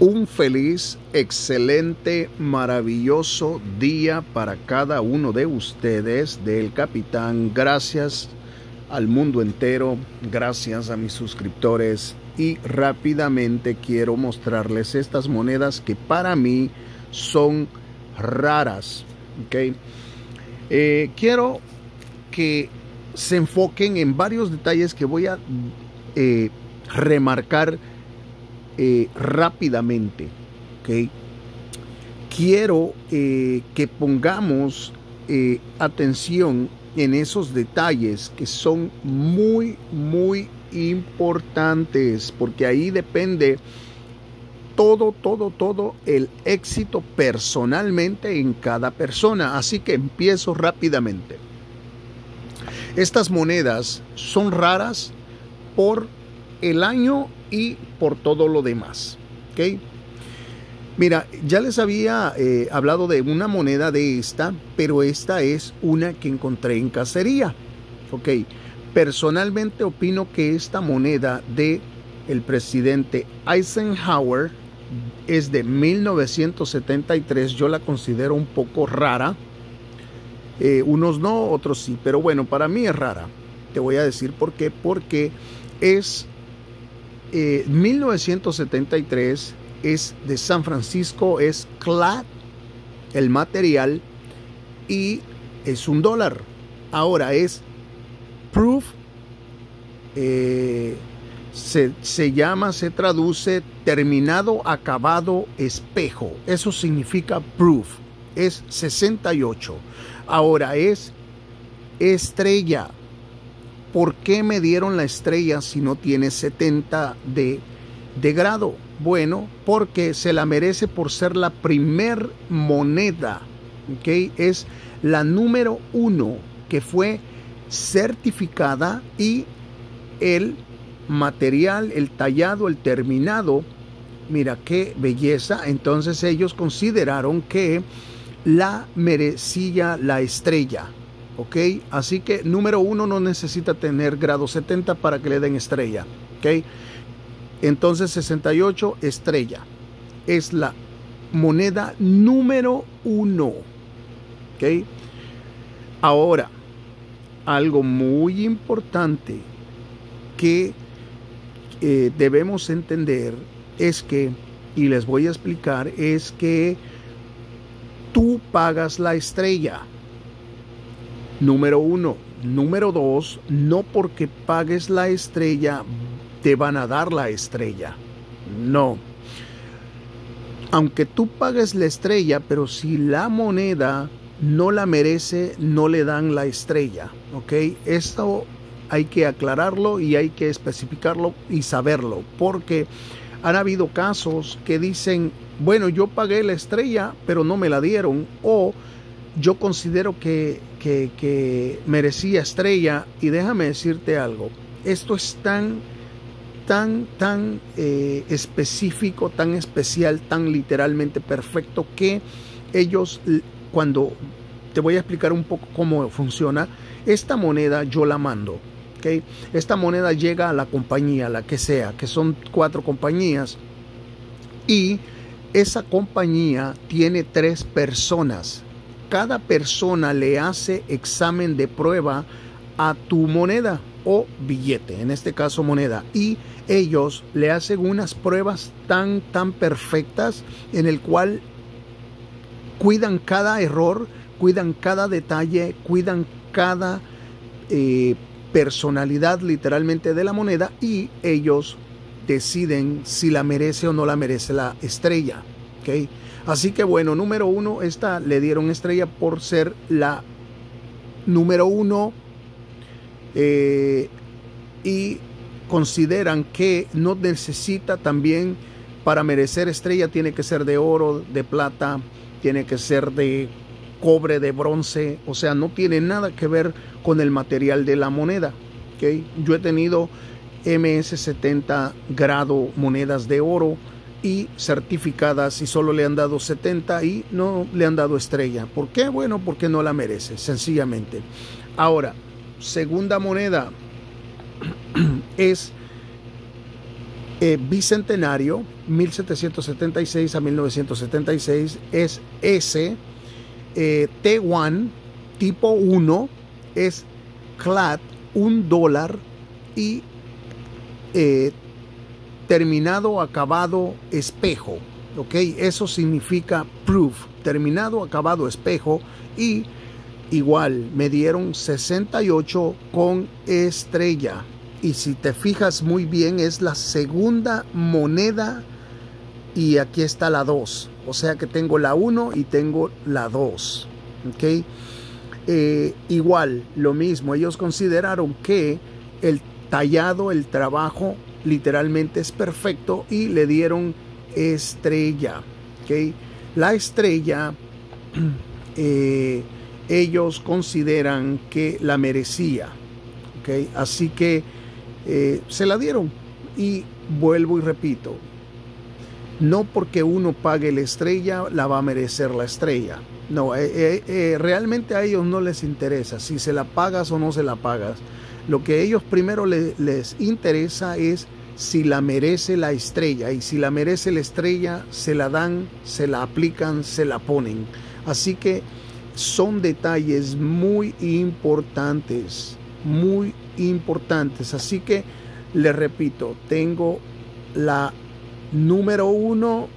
Un feliz, excelente, maravilloso día para cada uno de ustedes del capitán. Gracias al mundo entero, gracias a mis suscriptores y rápidamente quiero mostrarles estas monedas que para mí son raras. ¿okay? Eh, quiero que se enfoquen en varios detalles que voy a eh, remarcar eh, rápidamente. ¿okay? Quiero eh, que pongamos eh, atención en esos detalles que son muy, muy importantes, porque ahí depende todo, todo, todo el éxito personalmente en cada persona. Así que empiezo rápidamente. Estas monedas son raras por el año y por todo lo demás. ¿ok? Mira, ya les había eh, hablado de una moneda de esta, pero esta es una que encontré en cacería. ¿ok? Personalmente opino que esta moneda de el presidente Eisenhower es de 1973. Yo la considero un poco rara. Eh, unos no, otros sí, pero bueno, para mí es rara. Te voy a decir por qué. Porque es 1973 eh, es de San Francisco, es CLAD, el material, y es un dólar. Ahora es proof, eh, se, se llama, se traduce terminado, acabado, espejo. Eso significa proof. Es 68. Ahora es estrella ¿por qué me dieron la estrella si no tiene 70 de, de grado? Bueno, porque se la merece por ser la primer moneda, ¿ok? Es la número uno que fue certificada y el material, el tallado, el terminado, mira qué belleza, entonces ellos consideraron que la merecía la estrella. ¿Ok? Así que número uno no necesita tener grado 70 para que le den estrella, ¿ok? Entonces 68 estrella es la moneda número uno, ¿ok? Ahora, algo muy importante que eh, debemos entender es que, y les voy a explicar, es que tú pagas la estrella. Número uno. Número dos, no porque pagues la estrella te van a dar la estrella. No. Aunque tú pagues la estrella, pero si la moneda no la merece, no le dan la estrella. ¿Ok? Esto hay que aclararlo y hay que especificarlo y saberlo. Porque han habido casos que dicen, bueno, yo pagué la estrella, pero no me la dieron. O yo considero que, que, merecía estrella y déjame decirte algo, esto es tan, tan, tan eh, específico, tan especial, tan literalmente perfecto que ellos cuando te voy a explicar un poco cómo funciona, esta moneda yo la mando. ¿okay? Esta moneda llega a la compañía, la que sea, que son cuatro compañías, y esa compañía tiene tres personas cada persona le hace examen de prueba a tu moneda o billete, en este caso moneda, y ellos le hacen unas pruebas tan, tan perfectas en el cual cuidan cada error, cuidan cada detalle, cuidan cada eh, personalidad literalmente de la moneda y ellos deciden si la merece o no la merece la estrella. Así que bueno, número uno, esta le dieron estrella por ser la número uno eh, y consideran que no necesita también para merecer estrella, tiene que ser de oro, de plata, tiene que ser de cobre, de bronce, o sea, no tiene nada que ver con el material de la moneda. ¿okay? Yo he tenido MS70 grado monedas de oro, y certificadas y solo le han dado 70 y no le han dado estrella. ¿Por qué? Bueno, porque no la merece, sencillamente. Ahora, segunda moneda es Eh, bicentenario, 1776 a 1976, es S. Eh, T1, tipo 1, es CLAD, un dólar y eh, terminado, acabado, espejo. ¿Ok? Eso significa proof, terminado, acabado, espejo. Y igual me dieron 68 con estrella. Y si te fijas muy bien es la segunda moneda. Y aquí está la 2 o sea que tengo la 1 y tengo la 2 ok eh, igual lo mismo. Ellos consideraron que el tallado el trabajo literalmente es perfecto y le dieron estrella la estrella eh, ellos consideran que la merecía así que eh, se la dieron. Y vuelvo y repito, no porque uno pague la estrella, la va a merecer la estrella. No, eh, realmente a ellos no les interesa si se la pagas o no se la pagas. Lo que a ellos primero les interesa es si la merece la estrella. Y si la merece la estrella, se la dan, se la aplican, se la ponen. Así que son detalles muy importantes, muy importantes. Así que le repito, tengo la número uno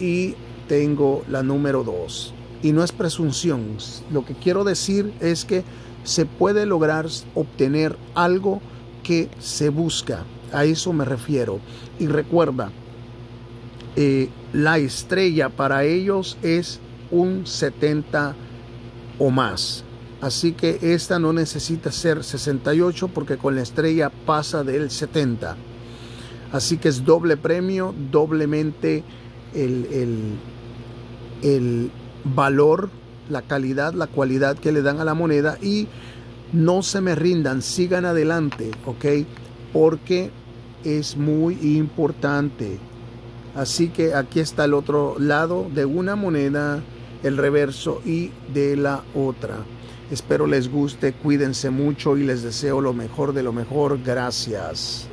y tengo la número dos. Y no es presunción. Lo que quiero decir es que se puede lograr obtener algo que se busca. A eso me refiero. Y recuerda, eh, la estrella para ellos es un 70 o más. Así que esta no necesita ser 68 porque con la estrella pasa del 70. Así que es doble premio, doblemente el, el, valor, la calidad, la cualidad que le dan a la moneda y no se me rindan, sigan adelante, ¿ok? Porque es muy importante. Así que aquí está el otro lado de una moneda, el reverso y de la otra. Espero les guste, cuídense mucho y les deseo lo mejor de lo mejor. Gracias.